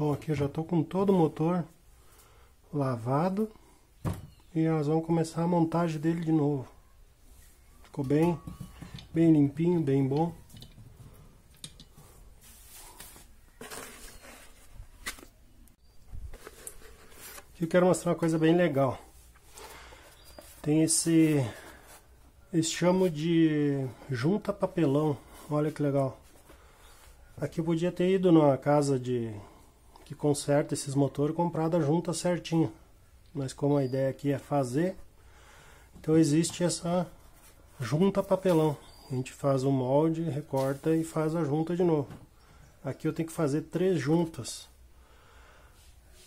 Bom, aqui eu já estou com todo o motor lavado e nós vamos começar a montagem dele de novo. Ficou bem, bem limpinho, bem bom. Aqui eu quero mostrar uma coisa bem legal. Tem esse, esse chamo de junta papelão. Olha que legal. Aqui eu podia ter ido numa casa de que conserta esses motores comprado a junta certinho. Mas como a ideia aqui é fazer, então existe essa junta papelão. A gente faz o molde, recorta e faz a junta de novo. Aqui eu tenho que fazer três juntas.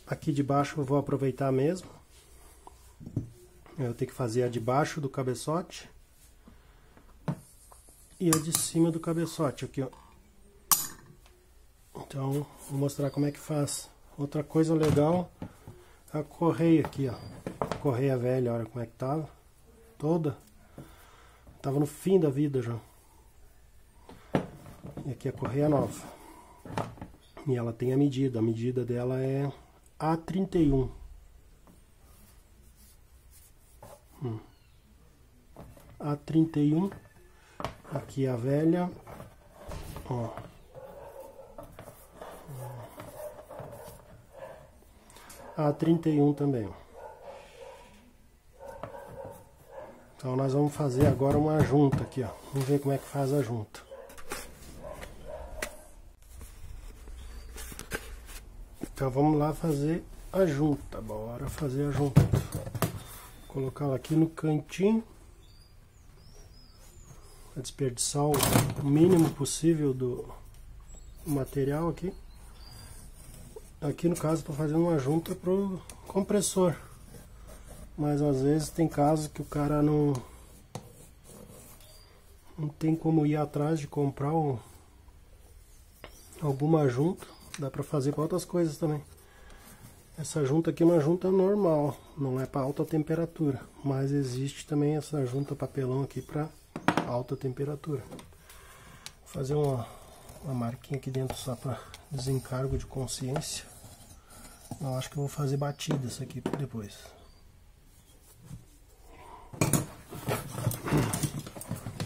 Aqui de baixo eu vou aproveitar mesmo. Eu tenho que fazer a de baixo do cabeçote. E a de cima do cabeçote aqui, ó. Então, vou mostrar como é que faz. Outra coisa legal, a correia aqui, ó. A correia velha, olha como é que tava. Toda. Tava no fim da vida já. E aqui a correia nova. E ela tem a medida. A medida dela é A31. Hum. A31. Aqui a velha. Ó. a 31 também. Então nós vamos fazer agora uma junta aqui, ó. Vamos ver como é que faz a junta. Então vamos lá fazer a junta. Bora fazer a junta. Vou colocar aqui no cantinho. Para desperdiçar o mínimo possível do material aqui. Aqui no caso estou fazendo uma junta pro compressor. Mas às vezes tem casos que o cara não não tem como ir atrás de comprar um, alguma junta. Dá para fazer para outras coisas também. Essa junta aqui é uma junta normal, não é para alta temperatura, mas existe também essa junta papelão aqui para alta temperatura. Vou fazer uma, uma marquinha aqui dentro só para desencargo de consciência. Eu acho que eu vou fazer batida isso aqui depois.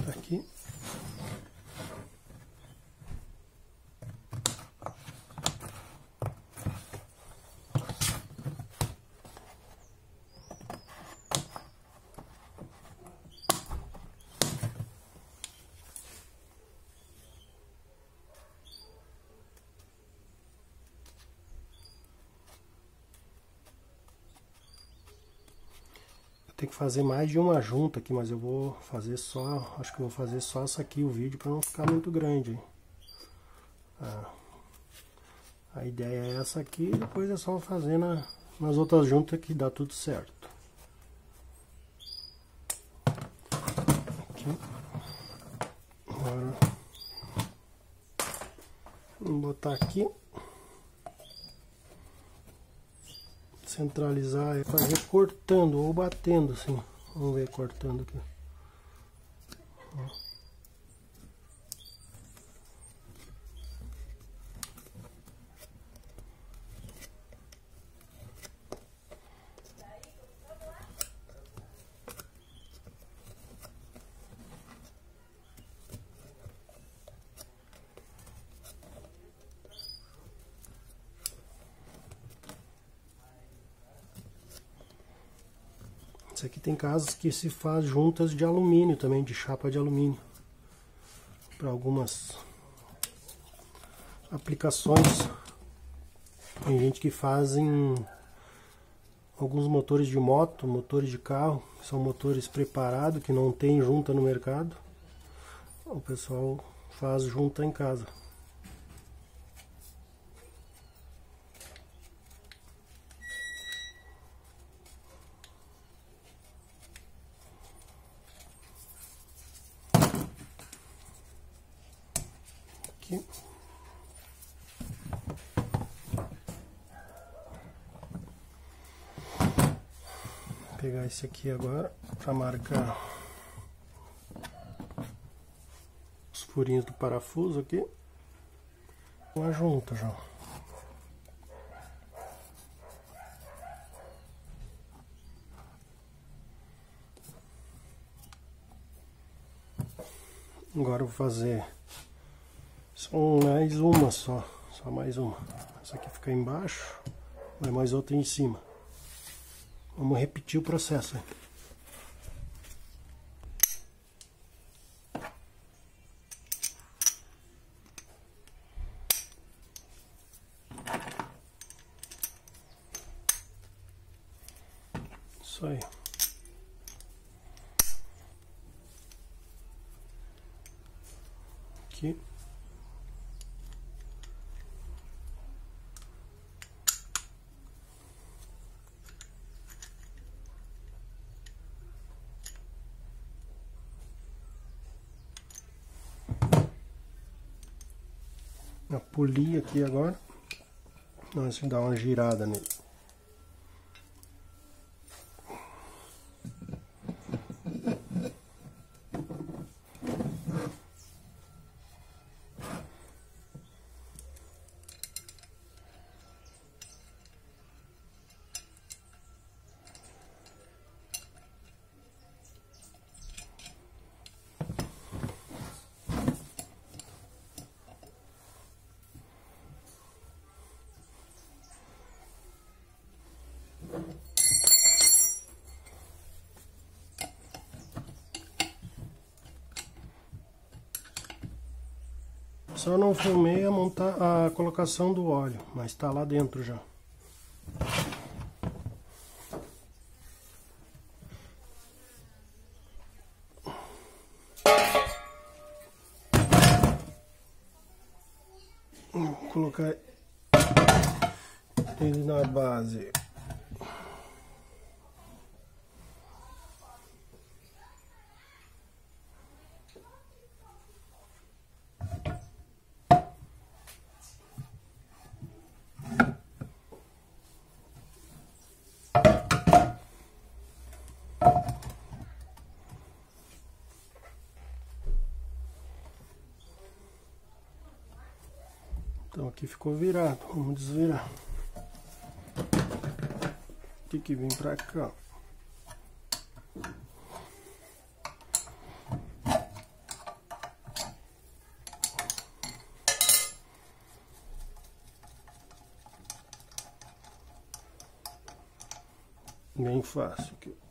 Aqui. Tem que fazer mais de uma junta aqui, mas eu vou fazer só, acho que vou fazer só essa aqui o vídeo para não ficar muito grande. Ah, a ideia é essa aqui, depois é só fazer na, nas outras juntas que dá tudo certo. Aqui. Agora, vou botar aqui. Centralizar é fazer cortando ou batendo assim. Vamos ver cortando aqui. Ó. Isso aqui tem casos que se faz juntas de alumínio também, de chapa de alumínio. Para algumas aplicações. Tem gente que fazem alguns motores de moto, motores de carro, são motores preparados que não tem junta no mercado. O pessoal faz junta em casa. esse aqui agora para marcar os furinhos do parafuso aqui. Uma junta já agora vou fazer só mais uma só só mais uma. Essa aqui fica embaixo vai mais outra em cima. Vamos repetir o processo. Isso aí. Aqui. Polir aqui agora. Nós vamos dar uma girada nele. Só não filmei a, montar, a colocação do óleo, mas está lá dentro já. Vou colocar ele na base. Então aqui ficou virado, vamos desvirar. Tem que vir pra cá. Bem fácil aqui.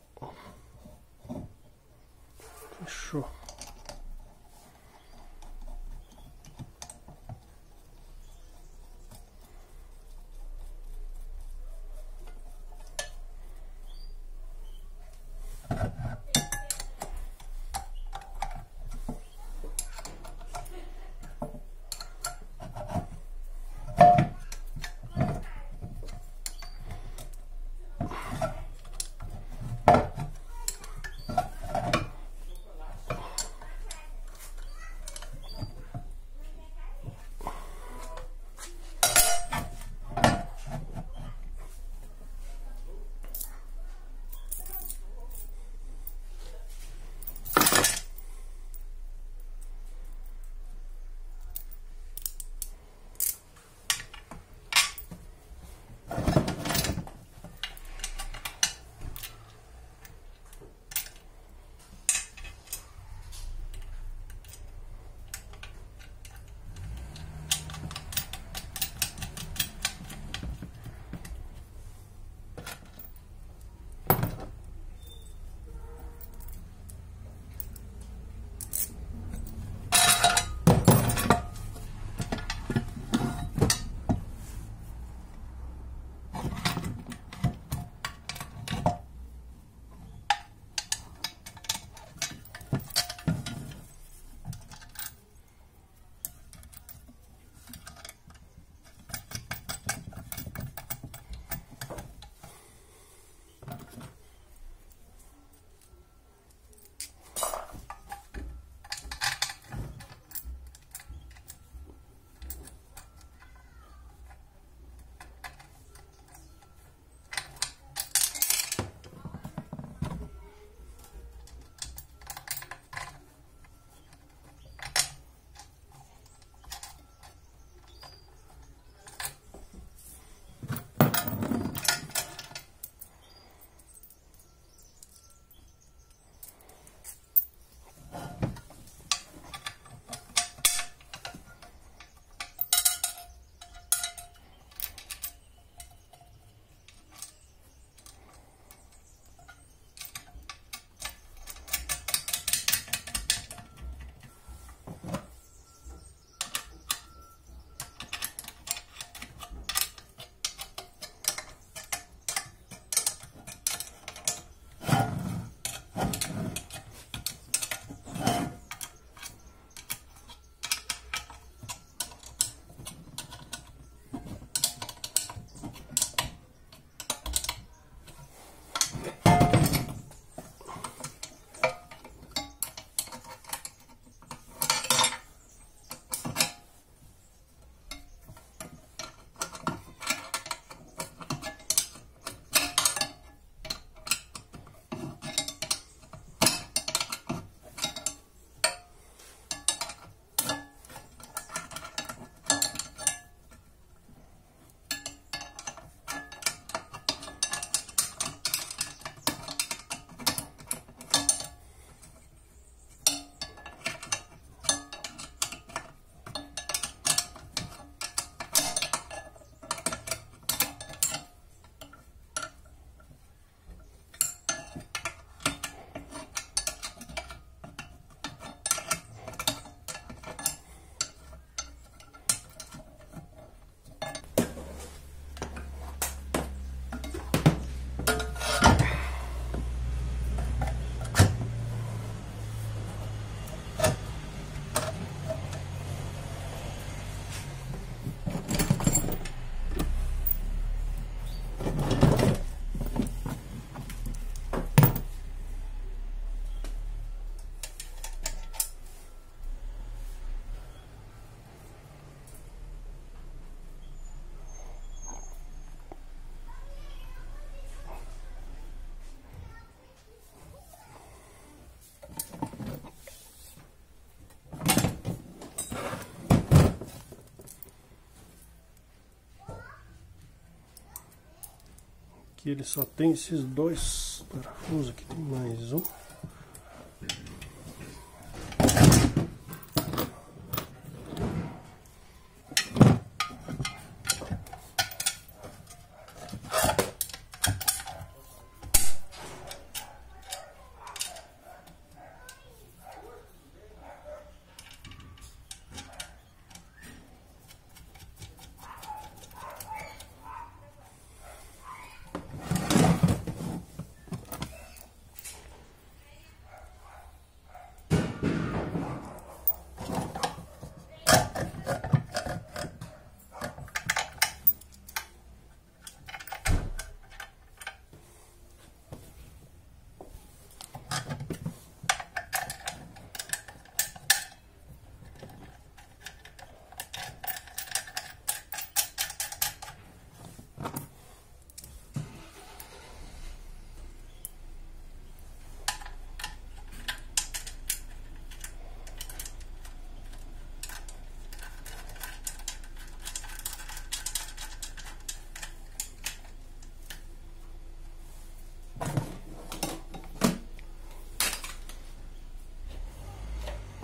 Aqui ele só tem esses dois parafusos, aqui tem mais um.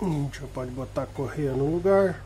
A gente já pode botar a correia no lugar.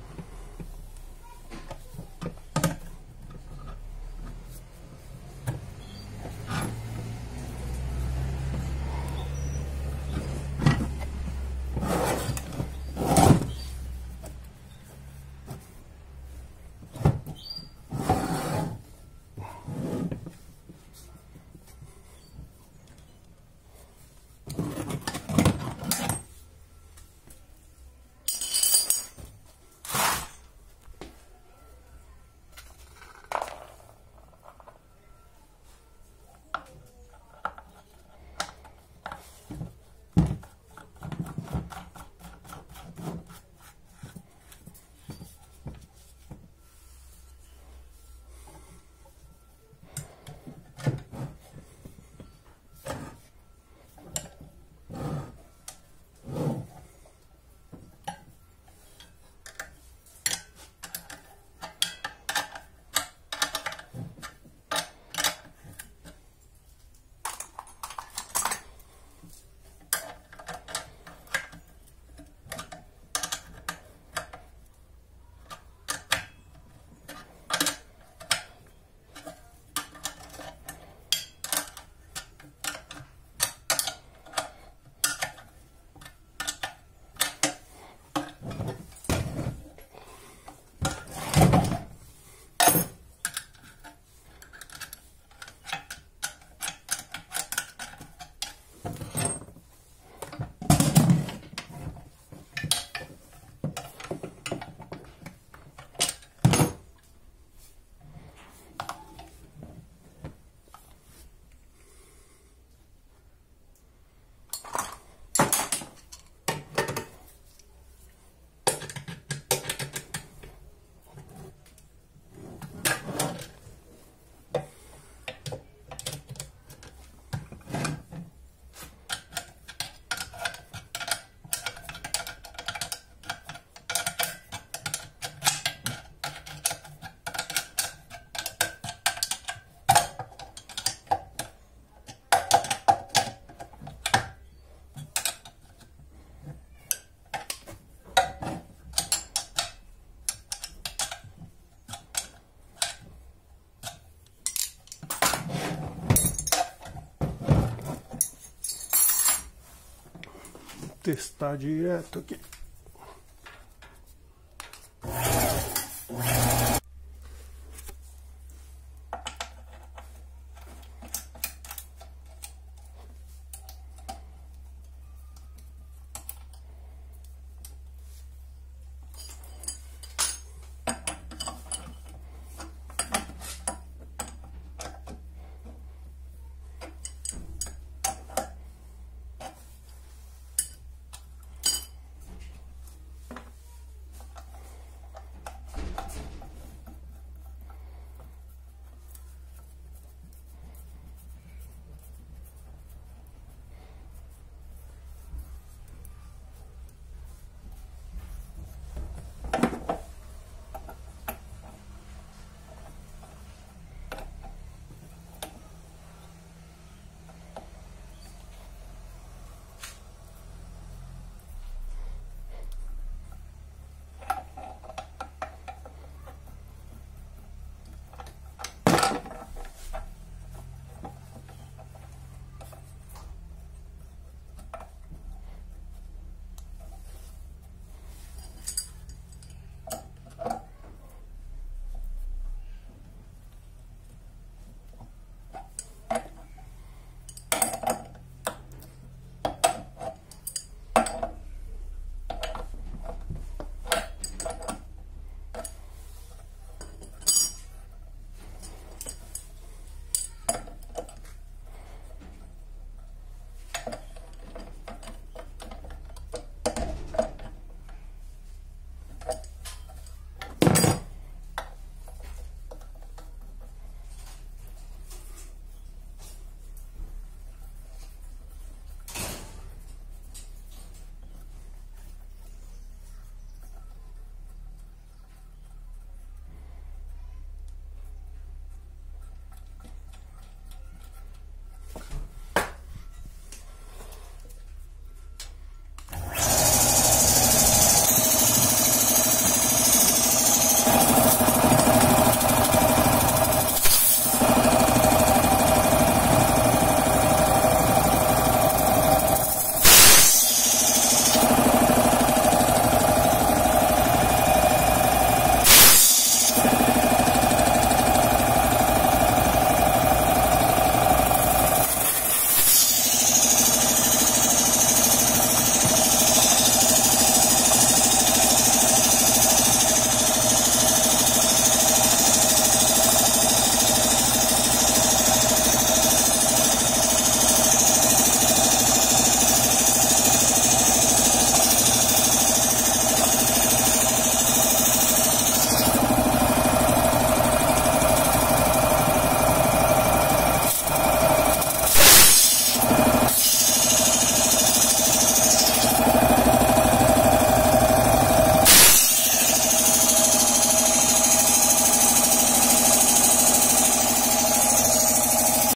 Testar direto aqui.